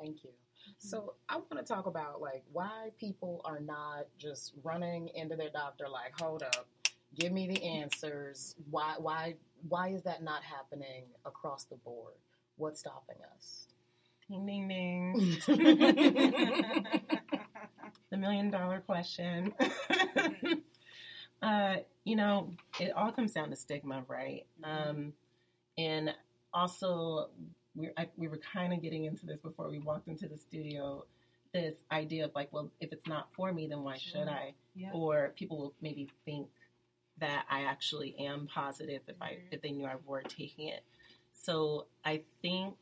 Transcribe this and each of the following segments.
Thank you. So I want to talk about like why people are not just running into their doctor like, hold up, give me the answers. Why why why is that not happening across the board? What's stopping us? Ding ding ding. the million dollar question. uh, you know, it all comes down to stigma, right? Um, and also, we, I, we were kind of getting into this before we walked into the studio. This idea of like, well, if it's not for me, then why Sure. should I? Yeah. Or people will maybe think that I actually am positive if I Mhm. if they knew I were taking it. So I think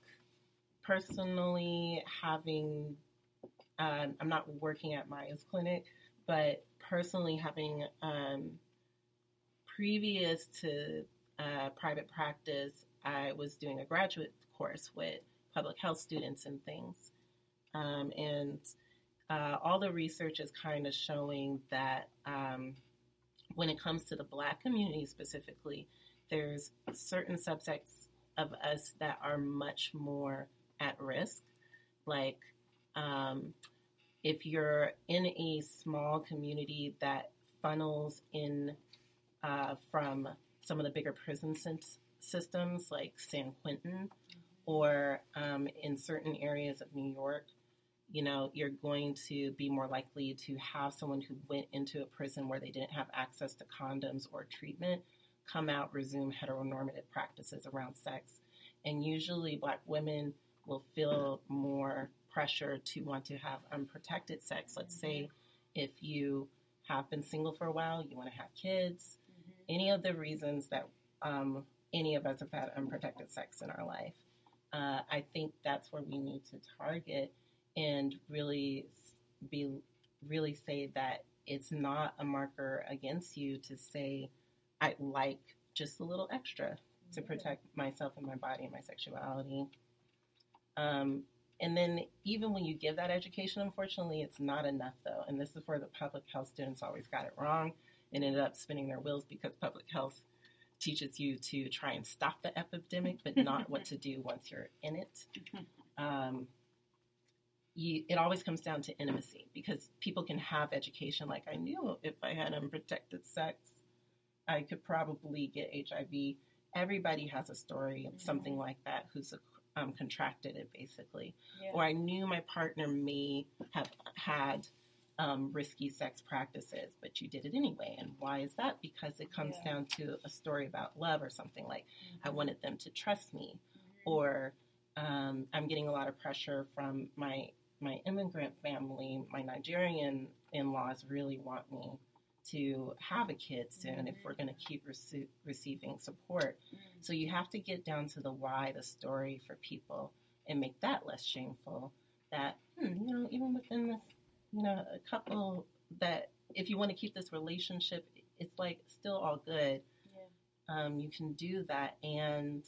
personally having um, I'm not working at Mayia's clinic, but personally having um, previous to uh, private practice, I was doing a graduate course with public health students and things, um, and uh, all the research is kind of showing that um, when it comes to the Black community specifically, there's certain subsects of us that are much more at risk, like um, if you're in a small community that funnels in uh, from some of the bigger prison sys- systems like San Quentin or um, in certain areas of New York, you know, you're going to be more likely to have someone who went into a prison where they didn't have access to condoms or treatment come out, resume heteronormative practices around sex. And usually, black women will feel more pressure to want to have unprotected sex. Let's say if you have been single for a while, you want to have kids, any of the reasons that um, any of us have had unprotected sex in our life. Uh, I think that's where we need to target and really be really say that it's not a marker against you to say I like just a little extra to protect myself and my body and my sexuality. Um, and then even when you give that education, unfortunately, it's not enough though. And this is where the public health students always got it wrong and ended up spinning their wheels because public health teaches you to try and stop the epidemic, but not what to do once you're in it. Um, you, it always comes down to intimacy because people can have education. Like I knew if I had unprotected sex, I could probably get HIV. Everybody has a story of something like that who's um, contracted it basically. Yeah. Or I knew my partner may have had um, risky sex practices, but you did it anyway. And why is that? Because it comes Yeah. down to a story about love or something like I wanted them to trust me, Mhm. or um, I'm getting a lot of pressure from my my immigrant family. My Nigerian in-laws really want me to have a kid soon if Mhm. we're going to keep rece- receiving support. Mhm. So you have to get down to the why, the story for people, and make that less shameful. That hmm, you know, even within this, you know, a couple that if you want to keep this relationship, it's like still all good. Yeah. Um, you can do that, and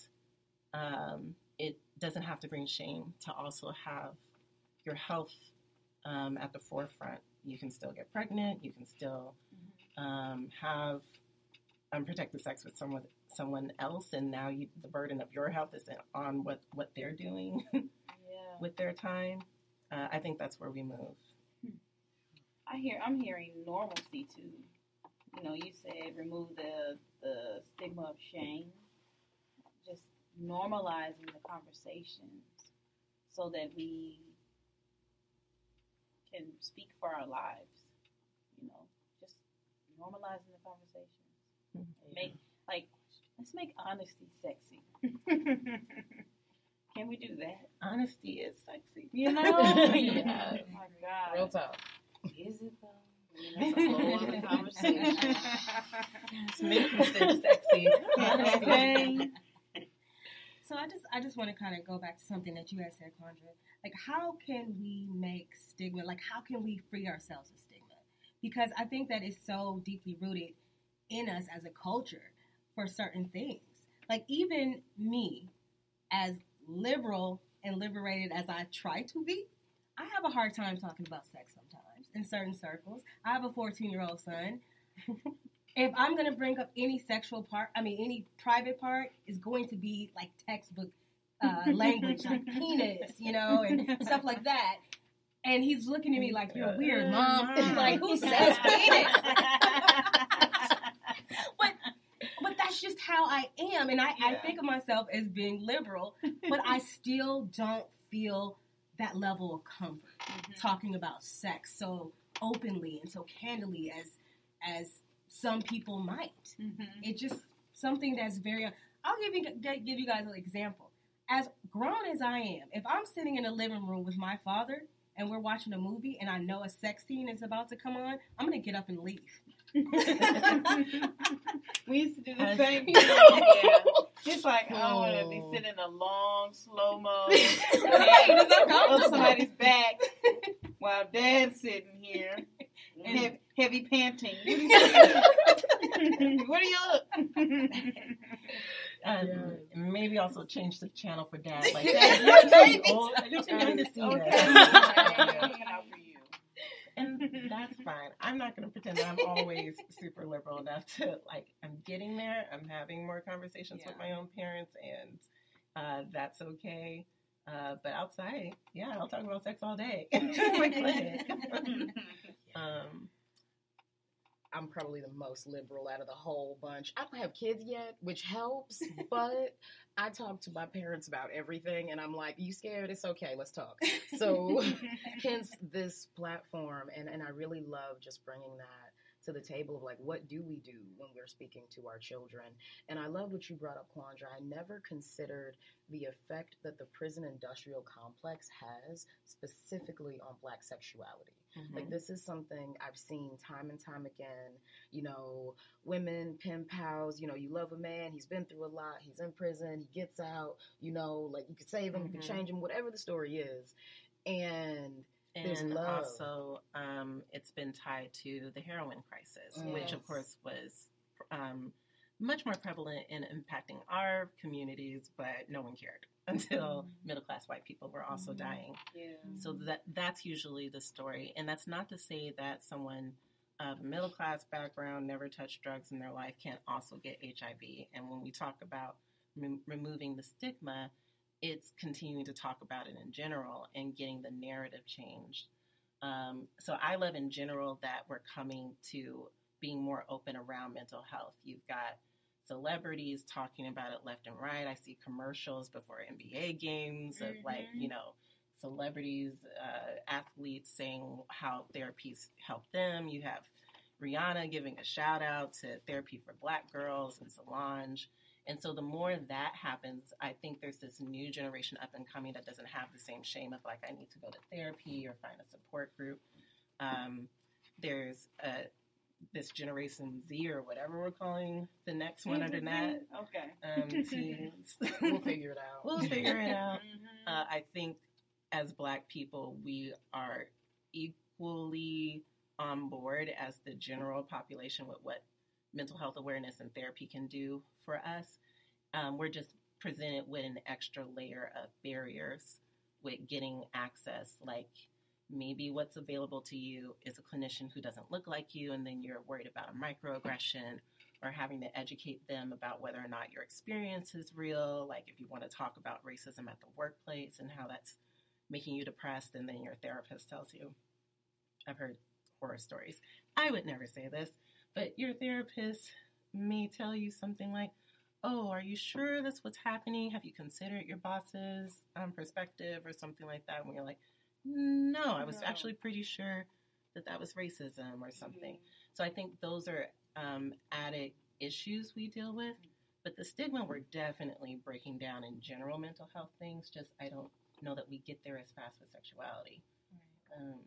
um, it doesn't have to bring shame to also have your health um, at the forefront. You can still get pregnant. You can still um, have unprotected sex with someone someone else, and now you, the burden of your health isn't on what what they're doing Yeah. with their time. Uh, I think that's where we move. I hear I'm hearing normalcy too. You know, you said remove the the stigma of shame. Just normalizing the conversations so that we can speak for our lives. You know, just normalizing the conversations. Mm-hmm. Make like let's make honesty sexy. can we do that? Honesty is sexy. You know? Yes. Oh my God. Real talk. Is it though? I mean, that's a whole other conversation. Yes, make it sexy. Okay. So I just I just want to kind of go back to something that you had said, Quandra. Like, how can we make stigma? Like, how can we free ourselves of stigma? Because I think that is so deeply rooted in us as a culture for certain things. Like, even me, as liberal and liberated as I try to be, I have a hard time talking about sex sometimes in certain circles. I have a 14 year old son. if I'm going to bring up any sexual part, I mean, any private part, is going to be like textbook uh, language, like penis, you know, and stuff like that. And he's looking at me like, "You're weird, mom." like, who says penis? but but that's just how I am, and I, I think of myself as being liberal, but I still don't feel that level of comfort Mhm. talking about sex so openly and so candidly as as some people might. Mhm. It's just something that's very. I'll give you give you guys an example. As grown as I am, if I'm sitting in a living room with my father and we're watching a movie and I know a sex scene is about to come on, I'm gonna get up and leave. we used to do the same thing. Yeah. It's like I want to be Oh. sitting in a long slow mo, Right, it's on somebody's back while Dad's sitting here, heavy, heavy panting. What do you look? Um, Yeah. Maybe also change the channel for dad. Like, Yeah, dad, you're too old. You're too young to see okay. this. I'm looking out for you. and that's fine. I'm not going to pretend that I'm always super liberal enough to like. I'm getting there. I'm having more conversations with my own parents, and uh, that's okay. Uh, but outside, yeah, I'll talk about sex all day. Um, I'm probably the most liberal out of the whole bunch. I don't have kids yet, which helps, but I talk to my parents about everything, and I'm like, "You scared? It's okay. Let's talk." So, hence this platform, and and I really love just bringing that to the table of like, what do we do when we're speaking to our children? And I love what you brought up, Quandra. I never considered the effect that the prison industrial complex has specifically on Black sexuality. Like this is something I've seen time and time again. You know, women, pen pals. You know, you love a man. He's been through a lot. He's in prison. He gets out. You know, like you could save him, you Mhm. could change him, whatever the story is. And There's and love. also um, it's been tied to the heroin crisis, which of course was um, much more prevalent in impacting our communities, but no one cared until middle class white people were also Mhm. dying. Yeah. So that that's usually the story, and that's not to say that someone of a middle class background never touched drugs in their life can't also get HIV. And when we talk about rem- removing the stigma, it's continuing to talk about it in general and getting the narrative changed. Um, so I love in general that we're coming to being more open around mental health. You've got celebrities talking about it left and right. I see commercials before NBA games of like, Mhm. you know, celebrities, uh, athletes saying how therapies help them. You have Rihanna giving a shout out to Therapy for Black Girls and Solange. And so the more that happens, I think there's this new generation up and coming that doesn't have the same shame of like, I need to go to therapy or find a support group. Um, there's uh this generation Z or whatever we're calling the next one under that. Okay. Um, teens. we'll figure it out. we'll figure it out. Mhm. Uh, I think as Black people, we are equally on board as the general population with what mental health awareness and therapy can do for us. Um, we're just presented with an extra layer of barriers with getting access, like maybe what's available to you is a clinician who doesn't look like you, and then you're worried about a microaggression or having to educate them about whether or not your experience is real. Like if you want to talk about racism at the workplace and how that's making you depressed, and then your therapist tells you, I've heard horror stories. I would never say this, but your therapist may tell you something like, Oh, are you sure that's what's happening? Have you considered your boss's um, perspective or something like that? When you're like, No, I was No. actually pretty sure that that was racism or something. So I think those are um, added issues we deal with. But the stigma we're definitely breaking down in general mental health things. Just I don't know that we get there as fast with sexuality. Um,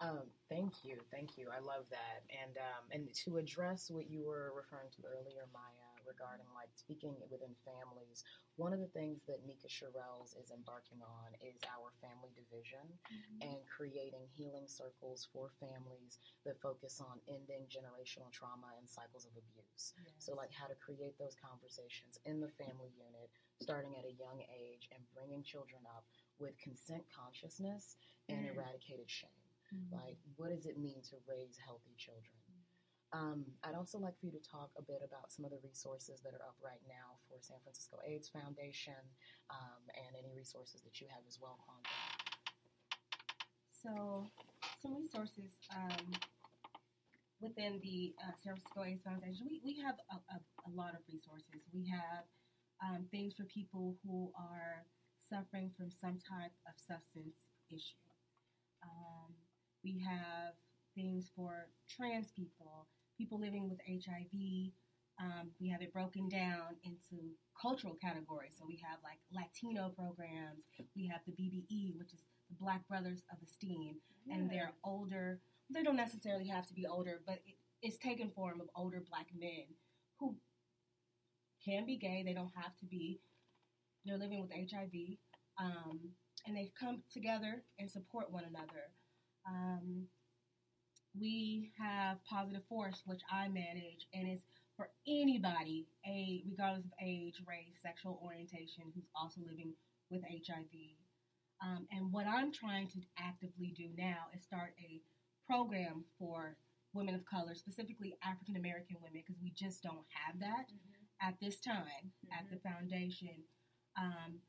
I don't Um, thank you, thank you. I love that. And um, and to address what you were referring to earlier, Mayia, regarding like speaking within families, one of the things that Nika Cherrelle's is embarking on is our family division and creating healing circles for families that focus on ending generational trauma and cycles of abuse. So, like, how to create those conversations in the family unit, starting at a young age, and bringing children up with consent consciousness and Mm. eradicated shame. Like, what does it mean to raise healthy children? Um, I'd also like for you to talk a bit about some of the resources that are up right now for San Francisco AIDS Foundation um, and any resources that you have as well, Quandra. So, some resources um, within the uh, San Francisco AIDS Foundation, we, we have a, a, a lot of resources. We have um, things for people who are suffering from some type of substance issue. Um, we have things for trans people, people living with HIV. Um, we have it broken down into cultural categories. So we have like Latino programs. We have the BBE, which is the Black Brothers of Esteem, and they're older. They don't necessarily have to be older, but it, it's taken form of older Black men who can be gay. They don't have to be. They're living with HIV, um, and they come together and support one another. Um, we have Positive Force, which I manage, and it's for anybody, a regardless of age, race, sexual orientation, who's also living with HIV. Um, and what I'm trying to actively do now is start a program for women of color, specifically African American women, because we just don't have that Mm-hmm. at this time at the foundation um,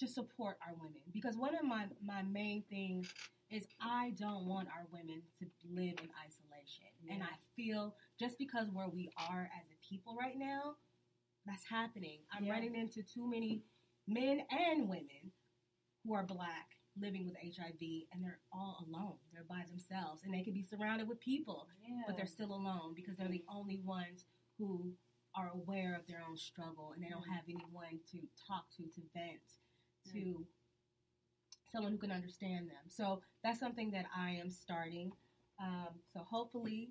to support our women. Because one of my, my main things is I don't want our women to live in isolation. And I feel just because where we are as a people right now, that's happening. I'm Yeah. running into too many men and women who are black living with HIV and they're all alone. They're by themselves and they can be surrounded with people Yeah. but they're still alone because they're the only ones who are aware of their own struggle and they don't mm-hmm. have anyone to talk to, to vent, to someone who can understand them. So that's something that I am starting. Um, so hopefully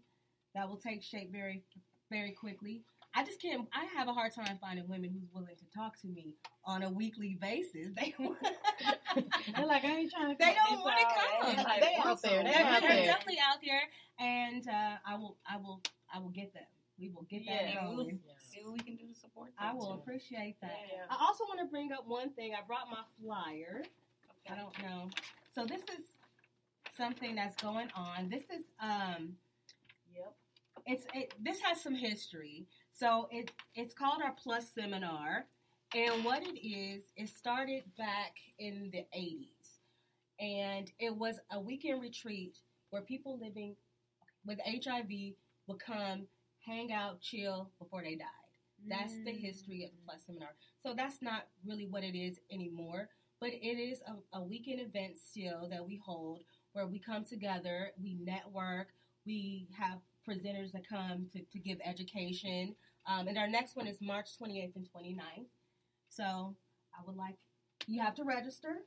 that will take shape very, very quickly. I just can't. I have a hard time finding women who's willing to talk to me on a weekly basis. They They're like, I ain't trying to. They don't wanna come. They're like, They out there. on They they're, out they're there. definitely out there, and uh, I will, I will, I will get them. We will get that Yeah, going. we'll see what we can do to support I will too. appreciate that. Yeah. I also want to bring up one thing. I brought my flyer. I don't know. So this is something that's going on. This is um Yep. it's it, this has some history. So it it's called our Plus Seminar, and what it is, it started back in the '80s, and it was a weekend retreat where people living with HIV would come, hang out, chill before they died. That's the Mm. history of the Plus Seminar. So that's not really what it is anymore, but it is a, a weekend event still that we hold where we come together, we network, we have presenters that come to, to give education. Um, and our next one is March 28th and 29th. So I would like, you have to register,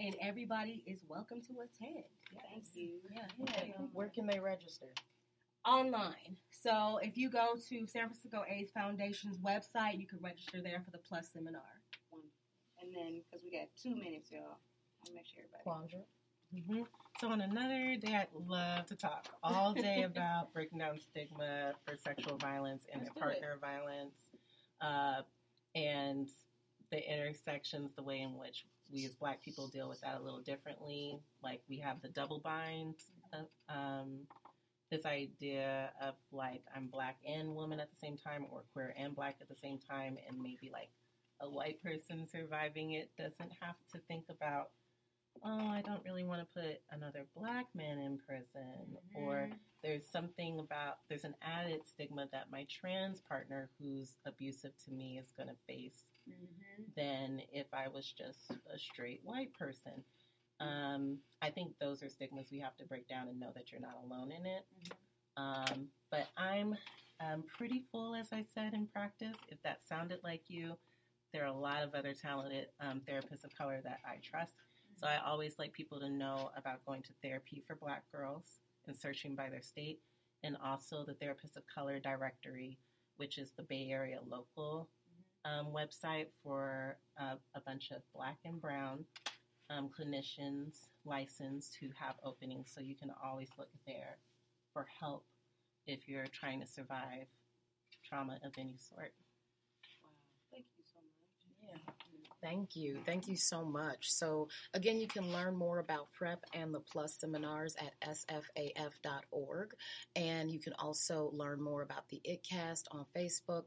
and everybody is welcome to attend. Thank you. Yeah. Okay. Where can they register? Online. So if you go to San Francisco AIDS Foundation's website, you can register there for the Plus Seminar. And then, because we got two minutes, y'all, I'll make sure everybody. Quandra? hmm So on another day, I'd love to talk all day about breaking down stigma for sexual violence and Let's do partner violence, uh, and the intersections, the way in which we as Black people deal with that a little differently. Like we have the double bind, uh, um, this idea of like I'm Black and woman at the same time, or queer and Black at the same time, and maybe like a white person surviving it doesn't have to think about oh, I don't really want to put another black man in prison. Or there's something about, there's an added stigma that my trans partner who's abusive to me is going to face Mm-hmm. than if I was just a straight white person. Um, I think those are stigmas we have to break down and know that you're not alone in it. Um, but I'm um, pretty full, as I said, in practice. If that sounded like you, there are a lot of other talented um, therapists of color that I trust. So I always like people to know about going to therapy for black girls and searching by their state, and also the Therapist of Color Directory, which is the Bay Area local um, website for uh, a bunch of black and brown um, clinicians licensed who have openings. So you can always look there for help if you're trying to survive trauma of any sort. Wow. Thank you so much. Thank you. Thank you so much. So, again, you can learn more about PrEP and the PLUS seminars at sfaf.org. And you can also learn more about the ITCast on Facebook,